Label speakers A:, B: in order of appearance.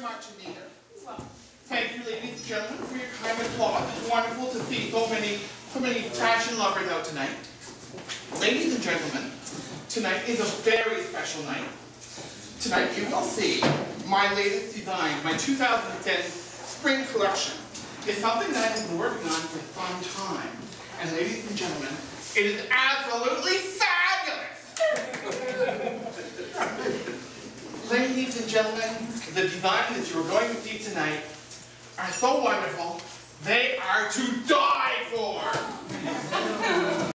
A: much, Anita. Thank you, ladies and gentlemen, for your kind applause. It's wonderful to see so many, so many fashion lovers out tonight. Ladies and gentlemen, tonight is a very special night. Tonight you will see my latest design, my 2010 spring collection. It's something that I've been working on for some time. And ladies and gentlemen, it is absolutely fabulous! Ladies and gentlemen, the designs that you are going to see tonight are so wonderful, they are to die!